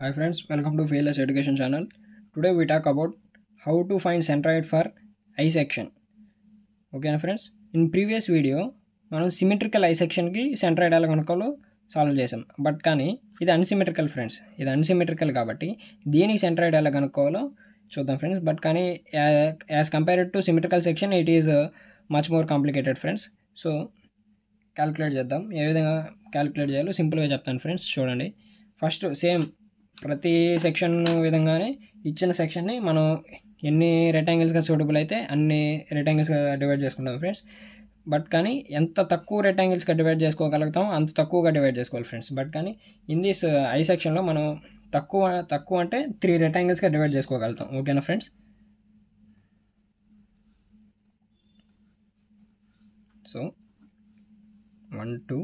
Hi friends, welcome to Fearless Education channel. Today we talk about how to find centroid for I section. ఓకేనా friends in previous video మనం symmetrical I సెక్షన్కి centroid ఎలా కనుక్కోలో solve చేసాం but కానీ ఇది unsymmetrical friends ఇది unsymmetrical కాబట్టి దీనికి సెంట్రాయిడ్ ఎలా కనుక్కోవాలో చూద్దాం ఫ్రెండ్స్ బట్ కానీ as compared to symmetrical section it is much more complicated friends so calculate చేద్దాం. ఏ విధంగా క్యాలిక్యులేట్ చేయాలో సింపుల్గా చెప్తాను ఫ్రెండ్స్ చూడండి. ఫస్ట్ సేమ్ ప్రతి సెక్షన్ విధంగానే ఇచ్చిన సెక్షన్ని మనం ఎన్ని రెక్టాంగిల్స్గా సూటబుల్ అయితే అన్ని రెక్టాంగిల్స్గా డివైడ్ చేసుకుంటాం ఫ్రెండ్స్ బట్ కానీ ఎంత తక్కువ రెక్టాంగిల్స్గా డివైడ్ చేసుకోగలుగుతాం అంత తక్కువగా డివైడ్ చేసుకోవాలి ఫ్రెండ్స్ బట్ కానీ ఇన్ దిస్ ఐ సెక్షన్లో మనం తక్కువ తక్కువ అంటే త్రీ రెక్టాంగిల్స్గా డివైడ్ చేసుకోగలుగుతాం. ఓకేనా friends so one two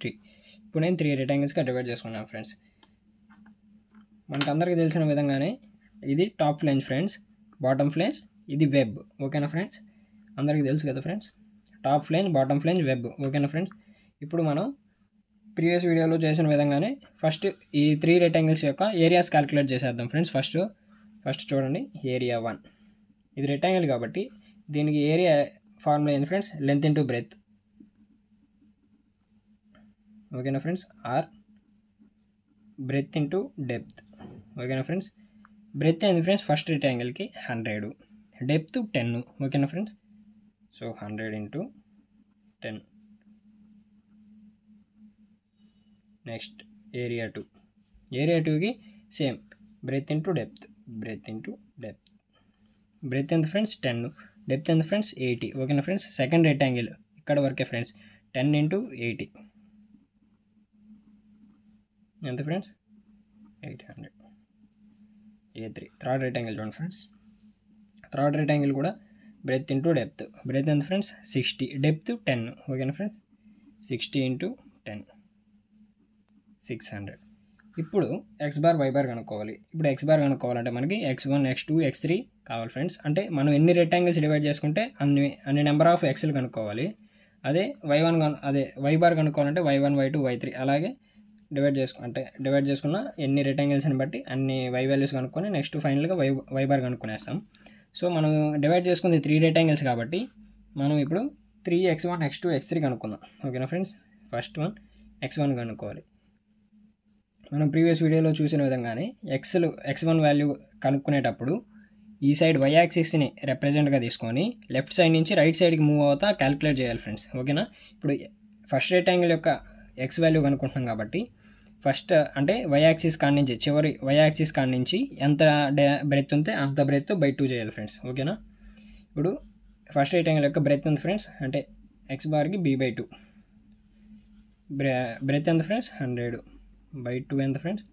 three ఇప్పుడు నేను త్రీ రెక్టాంగిల్స్గా డివైడ్ చేసుకున్నాను ఫ్రెండ్స్ మనకు అందరికీ తెలిసిన విధంగానే ఇది top flange friends bottom flange ఇది వెబ్. ఓకేనా ఫ్రెండ్స్? అందరికీ తెలుసు కదా friends? Top flange bottom flange web. ఓకేనా ఫ్రెండ్స్? ఇప్పుడు మనం ప్రీవియస్ వీడియోలో చేసిన విధంగానే ఫస్ట్ ఈ త్రీ రెక్టాంగిల్స్ యొక్క ఏరియాస్ క్యాలిక్యులేట్ చేసేద్దాం ఫ్రెండ్స్ ఫస్ట్. ఫస్ట్ చూడండి ఏరియా వన్. ఇది రెక్టాంగిల్ కాబట్టి దీనికి ఏరియా ఫార్ములా ఏంది ఫ్రెండ్స్? లెంత్ ఇంటూ బ్రెత్ ఓకేనా friends? Or breadth into depth. ఓకేనా ఫ్రెండ్స్? బ్రెత్ ఏంది ఫ్రెండ్స్? ఫస్ట్ రిటాంగిల్కి హండ్రెడ్. Depth ten. ఓకేనా friends? So hundred into ten. Next area two. Area టూకి same. Breadth into depth. Breadth into depth. Breadth ఎంత friends? Ten. Depth ఎంత friends? Eighty. ఓకేనా friends? Second rectangle ఇక్కడ వరకే friends. Ten into eighty. ఎంత friends? Eight hundred. A three. Third rectangle చూడండి friends third rectangle కూడా breadth into depth breath ఎంత friends sixty depth ten ఓకేనా friends sixty into ten six hundred ఇప్పుడు X bar why bar కనుక్కోవాలి. ఇప్పుడు X bar కనుక్కోవాలంటే మనకి x one x two x three కావాలి ఫ్రెండ్స్ అంటే మనం ఎన్ని రెక్టాంగిల్స్ డివైడ్ చేసుకుంటే అన్ని అన్ని నెంబర్ ఆఫ్ ఎక్స్లు కనుక్కోవాలి. అదే వై వన్ అదే why bar కనుక్కోవాలంటే y one y two y three అలాగే డివైడ్ చేసుకు అంటే డివైడ్ చేసుకున్న ఎన్ని రెక్టాంగిల్స్ని బట్టి అన్ని వై వాల్యూస్ కనుక్కొని నెక్స్ట్ ఫైనల్గా వై వైబార్ కనుక్కునేస్తాం. సో మనం డివైడ్ చేసుకుంది త్రీ రెక్టాంగిల్స్ కాబట్టి మనం ఇప్పుడు three x one x two x three కనుక్కుందాం. ఓకేనా friends first one x one కనుక్కోవాలి. మనం ప్రీవియస్ వీడియోలో చూసిన విధంగానే ఎక్స్లు ఎక్స్ వన్ వాల్యూ కనుక్కునేటప్పుడు ఈ సైడ్ వై యాక్సిస్ని రిప్రజెంట్గా తీసుకొని లెఫ్ట్ సైడ్ నుంచి రైట్ సైడ్కి మూవ్ అవుతా క్యాలిక్యులేట్ చేయాలి ఫ్రెండ్స్ ఓకేనా ఇప్పుడు ఫస్ట్ రెక్టాంగిల్ యొక్క ఎక్స్ వాల్యూ కనుక్కుంటున్నాం కాబట్టి ఫస్ట్ అంటే వైయాక్సిస్ కాడి నుంచి చివరి వైయాక్సిస్ కాడి నుంచి ఎంత బ్రెత్ ఉంటే అంత బ్రెత్ బై టూ చేయాలి ఫ్రెండ్స్ ఓకేనా ఇప్పుడు ఫస్ట్ రెక్టాంగిల్ యొక్క బ్రెత్ ఎంత ఫ్రెండ్స్ అంటే X బార్కి b by two breadth breadth ఎంత ఫ్రెండ్స్ హండ్రెడ్ బై టూ ఎంత friends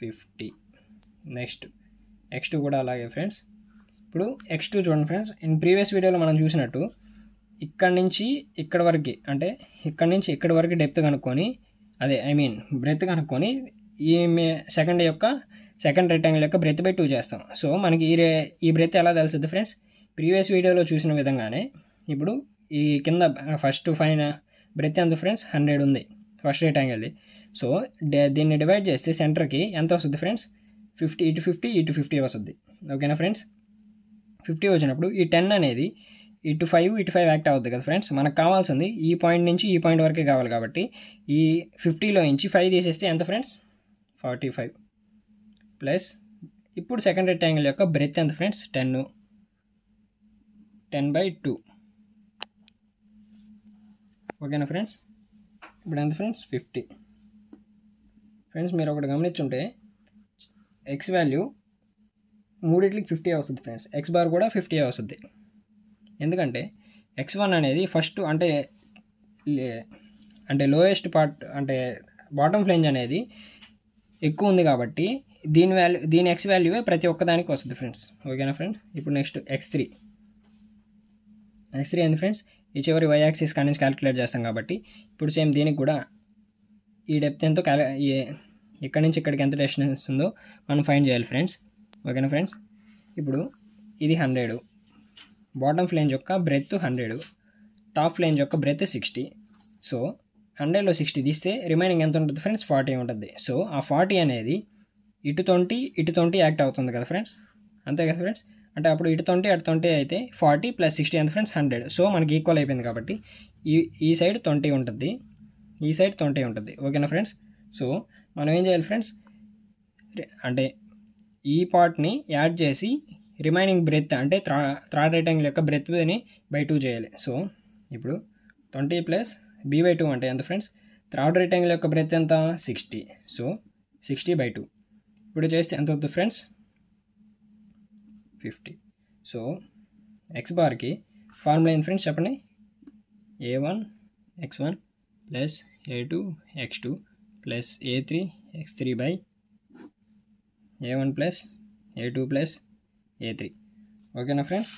fifty next x two కూడా అలాగే ఫ్రెండ్స్ ఇప్పుడు ఎక్స్ టూ చూడండి ఫ్రెండ్స్ ఇన్ ప్రీవియస్ వీడియోలో మనం చూసినట్టు ఇక్కడ నుంచి ఇక్కడ వరకు అంటే ఇక్కడ నుంచి ఇక్కడ వరకు డెప్త్ కనుక్కొని అదే ఐ మీన్ బ్రెత్ కనుక్కొని ఈ సెకండ్ యొక్క సెకండ్ రెక్టాంగిల్ యొక్క బ్రెత్ బై టూ చేస్తాం. సో మనకి ఈ రే ఈ బ్రెత్ ఎలా తెలుస్తుంది ఫ్రెండ్స్ ప్రీవియస్ వీడియోలో చూసిన విధంగానే ఇప్పుడు ఈ కింద ఫస్ట్ ఫైన బ్రెత్ ఎంత ఫ్రెండ్స్ హండ్రెడ్ ఉంది ఫస్ట్ రెక్టాంగిల్ది సో దీన్ని డివైడ్ చేస్తే సెంటర్కి ఎంత వస్తుంది ఫ్రెండ్స్ ఫిఫ్టీ ఇటు ఫిఫ్టీ ఇటు ఫిఫ్టీ వస్తుంది. ఓకేనా ఫ్రెండ్స్ ఫిఫ్టీ వచ్చినప్పుడు ఈ టెన్ అనేది ఇటు ఫైవ్ ఇటు ఫైవ్ యాక్ట్ అవుతుంది కదా ఫ్రెండ్స్ మనకు కావాల్సింది ఈ పాయింట్ నుంచి ఈ పాయింట్ వరకే కావాలి కాబట్టి ఈ ఫిఫ్టీలో నుంచి ఫైవ్ తీసేస్తే ఎంత ఫ్రెండ్స్ ఫార్టీ ఫైవ్ ప్లస్ ఇప్పుడు సెకండ్ రెక్టాంగిల్ యొక్క బ్రెత్ ఎంత friends ten ten by two ఓకేనా ఫ్రెండ్స్ ఇప్పుడు ఎంత ఫ్రెండ్స్ ఫిఫ్టీ ఫ్రెండ్స్ మీరు ఒకటి గమనించుంటే ఎక్స్ వాల్యూ మూడిట్లకి ఫిఫ్టీ వస్తుంది ఫ్రెండ్స్ ఎక్స్ బార్ కూడా ఫిఫ్టీ వస్తుంది ఎందుకంటే ఎక్స్ వన్ అనేది ఫస్ట్ అంటే అంటే లోయెస్ట్ పార్ట్ అంటే బాటమ్ ఫ్లేంజ్ అనేది ఎక్కువ ఉంది కాబట్టి దీని వాల్యూ దీని ఎక్స్ వాల్యూవే ప్రతి ఒక్కదానికి వస్తుంది ఫ్రెండ్స్ ఓకేనా ఫ్రెండ్స్ ఇప్పుడు next x three x three ఏంది ఫ్రెండ్స్ ఈ చివరి వై యాక్సిస్ కానీ నుంచి క్యాలిక్యులేట్ చేస్తాం కాబట్టి ఇప్పుడు సేమ్ దీనికి కూడా ఈ డెప్త్ ఎంతో క్యాలి ఇక్కడ నుంచి ఇక్కడికి ఎంత డెస్టినేషన్ ఉందో మనం ఫైండ్ చేయాలి ఫ్రెండ్స్ ఓకేనా ఫ్రెండ్స్ ఇప్పుడు ఇది హండ్రెడ్ బాటమ్ ఫ్లేంజ్ యొక్క బ్రెత్ హండ్రెడ్ టాప్ ఫ్లేంజ్ యొక్క బ్రెత్ సిక్స్టీ. సో హండ్రెడ్లో సిక్స్టీ తీస్తే రిమైనింగ్ ఎంత ఉంటుంది ఫ్రెండ్స్? ఫార్టీ ఉంటుంది. సో ఆ ఫార్టీ అనేది ఇటు ట్వంటీ ఇటు ట్వంటీ యాక్ట్ అవుతుంది కదా ఫ్రెండ్స్? అంతే కదా ఫ్రెండ్స్? అంటే అప్పుడు ఇటు ట్వంటీ అటు ట్వంటీ అయితే ఫార్టీ ప్లస్ సిక్స్టీ ఎంత ఫ్రెండ్స్? హండ్రెడ్. సో మనకి ఈక్వల్ అయిపోయింది కాబట్టి ఈ ఈ సైడ్ ట్వంటీ ఉంటుంది. ఈ సైడ్ ట్వంటీ ఉంటుంది. ఓకేనా ఫ్రెండ్స్? సో మనం ఏం చేయాలి ఫ్రెండ్స్? అంటే ఈ పార్ట్ని యాడ్ చేసి రిమైనింగ్ బ్రెత్ అంటే త్రా థర్డ్ రైటాంగిల్ యొక్క బ్రెత్ని బై టూ చేయాలి. సో ఇప్పుడు twenty plus b by two అంటే ఎంత ఫ్రెండ్స్ థర్డ్ రైటాంగిల్ యొక్క బ్రెత్ ఎంత? Sixty so sixty by two ఇప్పుడు చేస్తే ఎంత అవుతుంది ఫ్రెండ్స్ ఫిఫ్టీ సో ఎక్స్ బార్కి ఫార్ములా ఏంటి ఫ్రెండ్స్ చెప్పండి? A one x one plus a two x two plus a three x three by a one plus a two plus a three ఓకేనా friends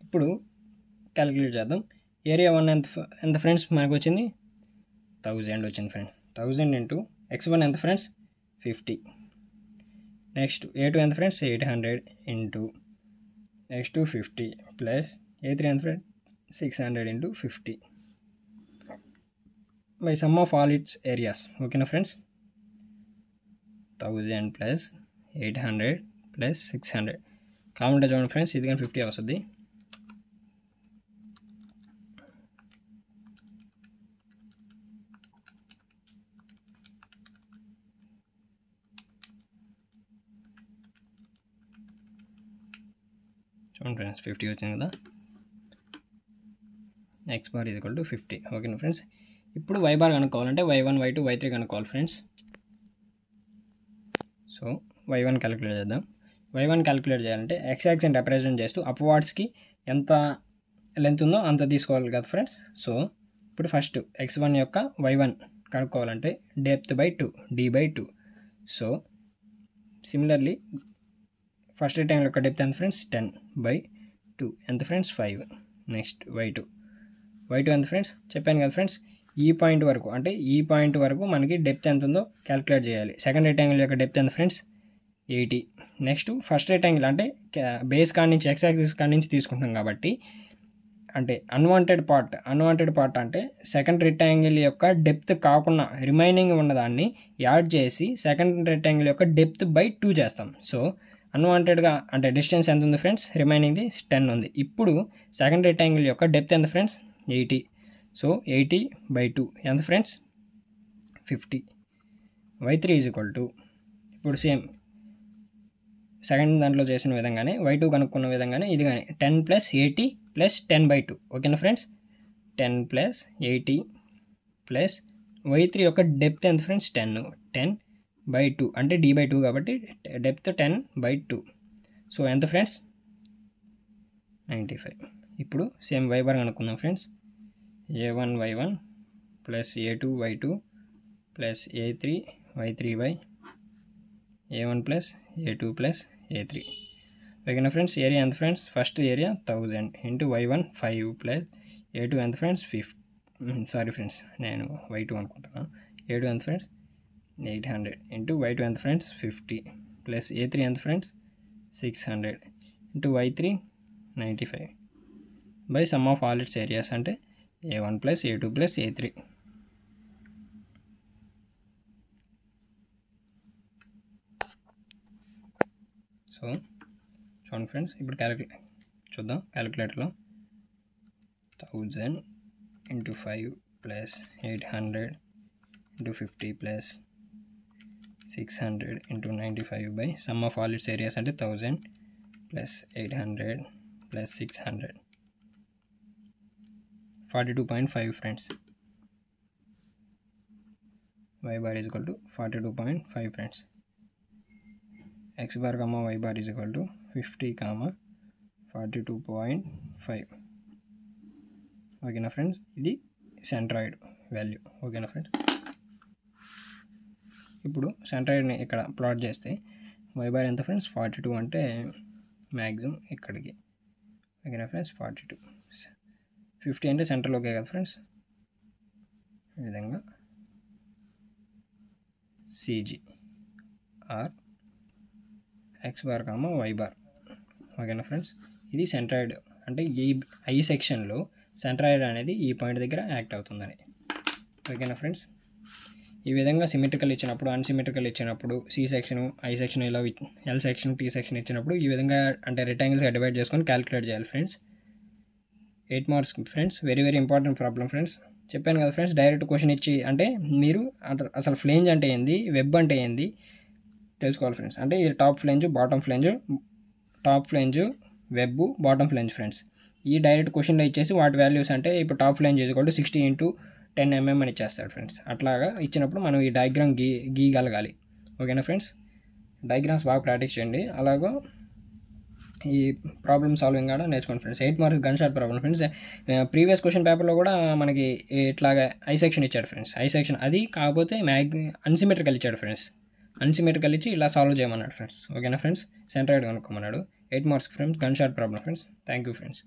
ఇప్పుడు calculate చేద్దాం. Area one ఎంత ఎంత friends మనకు వచ్చింది థౌజండ్ వచ్చింది friends thousand into x one ఎంత friends fifty next a two ఎంత friends eight hundred into next two fifty plus a three ఎంత friend six hundred into fifty by sum of all its areas ఓకేనా friends thousand plus eight hundred plus six hundred comment చూడండి friends ఇది కానీ fifty వస్తుంది చూడండి friends fifty వచ్చింది కదా x bar is equal to fifty ఓకేనా ఫ్రెండ్స్ ఇప్పుడు why bar కనుక్కోవాలంటే y one y two y three కనుక్కోవాలి friends so y one calculate చేద్దాం వై వన్ క్యాలిక్యులేట్ చేయాలంటే ఎక్స్ యాక్సిని రిప్రజెంట్ చేస్తూ అప్వార్డ్స్కి ఎంత లెంత్ ఉందో అంత తీసుకోవాలి కదా ఫ్రెండ్స్ సో ఇప్పుడు ఫస్ట్ ఎక్స్ వన్ యొక్క why one కనుక్కోవాలంటే depth by two d by two so similarly first rectangle యొక్క డెప్త్ ఎంత ఫ్రెండ్స్ టెన్ బై టూ ఎంత friends five next y two y two ఎంత ఫ్రెండ్స్ చెప్పాను కదా ఫ్రెండ్స్ ఈ point వరకు అంటే ఈ పాయింట్ వరకు మనకి డెప్త్ ఎంత ఉందో క్యాలిక్యులేట్ చేయాలి. సెకండ్ రెక్టాంగిల్ యొక్క డెప్త్ ఎంత friends eighty next first rectangle అంటే బేస్ కాడి నుంచి ఎక్స్ యాక్సిస్ కాడి నుంచి తీసుకుంటాం కాబట్టి అంటే అన్వాంటెడ్ పార్ట్ అన్వాంటెడ్ పార్ట్ అంటే సెకండ్ రెక్టాంగిల్ యొక్క డెప్త్ కాకుండా రిమైనింగ్ ఉన్నదాన్ని యాడ్ చేసి సెకండ్ రెక్టాంగిల్ యొక్క డెప్త్ బై టూ చేస్తాం. సో అన్వాంటెడ్గా అంటే డిస్టెన్స్ ఎంత ఉంది ఫ్రెండ్స్? రిమైనింగ్ది టెన్ ఉంది. ఇప్పుడు సెకండ్ రెక్టాంగిల్ యొక్క డెప్త్ ఎంత friends? Eighty. So eighty by two. ఎంత friends? Fifty. Y three is equal to ఇప్పుడు సేమ్ సెకండ్ దాంట్లో చేసిన విధంగానే వై టూ కనుక్కున్న విధంగానే ఇది కానీ ten plus eighty plus ten by two ఓకేనా friends ten plus eighty plus y three యొక్క డెప్త్ ఎంత friends ten ten by two అంటే డి బై టూ కాబట్టి depth ten by two so ఎంత ఫ్రెండ్స్ నైంటీ ఫైవ్ ఇప్పుడు same why bar కనుక్కుందాం friends a one y one plus a two y two plus a three y three by a one plus a two plus a three ఓకేనా friends area ఎంత friends first area thousand into y one five plus a two ఎంత friends ఫిఫ్ sorry friends నేను why two అనుకుంటున్నాను ఏ two ఎంత friends eight hundred into y two ఎంత friends fifty plus a three ఎంత friends six hundred into y three ninety five by sum of all its areas అంటే a one plus a two plus a three so చూడండి friends ఇప్పుడు క్యాలిక్యులే చూద్దాం క్యాలిక్యులేటర్లో thousand into five plus eight hundred into fifty plus six hundred into ninety five by sum of all its areas అంటే thousand plus eight hundred plus six hundred forty two point five friends y bar is equal to forty two point five friends x bar comma y bar is equal to fifty comma forty two point five ఓకేనా friends ఇది centroid value ఓకేనా friends ఇప్పుడు సెంట్రాయిడ్ని ఇక్కడ plot చేస్తే why bar ఎంత friends forty two అంటే maximum ఇక్కడికి. ఓకేనా ఫ్రెండ్స్ ఫార్టీ టూ ఫిఫ్టీ అంటే సెంట్రల్ ఓకే కదా ఫ్రెండ్స్ ఈ విధంగా CG or x bar comma y bar ఓకేనా ఫ్రెండ్స్ ఇది సెంట్రాయిడ్ అంటే ఈ ఐ సెక్షన్లో సెంట్రాయిడ్ అనేది ఈ పాయింట్ దగ్గర యాక్ట్ అవుతుందని. ఓకేనా ఫ్రెండ్స్ ఈ విధంగా సిమెట్రికల్ ఇచ్చినప్పుడు అన్సిమెట్రికల్ ఇచ్చినప్పుడు సి సెక్షన్ ఐ సెక్షన్ ఇలా ఎల్ సెక్షన్ టీ సెక్షన్ ఇచ్చినప్పుడు ఈ విధంగా అంటే రెక్టాంగిల్స్గా డివైడ్ చేసుకొని క్యాలిక్యులేట్ చేయాలి friends eight marks friends very very important problem friends చెప్పాను కదా ఫ్రెండ్స్ డైరెక్ట్ క్వశ్చన్ ఇచ్చి అంటే మీరు అసలు ఫ్లేంజ్ అంటే ఏంది? వెబ్ అంటే ఏంది? తెలుసుకోవాలి ఫ్రెండ్స్ అంటే ఇది top flange bottom flange top flange web bottom flange friends ఈ డైరెక్ట్ క్వశ్చన్లో ఇచ్చేసి వాటి వాల్యూస్ అంటే ఇప్పుడు top flange equal sixty into ten mm అని ఇచ్చేస్తాడు ఫ్రెండ్స్ అట్లాగా ఇచ్చినప్పుడు మనం ఈ డయాగ్రామ్ గీ గీయగలగాలి. ఓకేనా ఫ్రెండ్స్ డయాగ్రామ్స్ బాగా ప్రాక్టీస్ చేయండి. అలాగో ఈ ప్రాబ్లమ్ సాల్వింగ్ కూడా నేర్చుకోండి friends eight marks gun shot problem friends previous question పేపర్లో కూడా మనకి ఇట్లాగా ఐ సెక్షన్ ఇచ్చాడు ఫ్రెండ్స్ ఐ సెక్షన్ అది కాకపోతే మ్యాగ్ అన్సిమెట్రికల్ ఇచ్చాడు ఫ్రెండ్స్ అన్సిమెట్రికల్ ఇచ్చి ఇలా సాల్వ్ చేయమన్నాడు ఫ్రెండ్స్. ఓకేనా friends? Centroid కనుక్కోమన్నాడు. Eight marks friends. Gun shot problem friends. Thank you friends.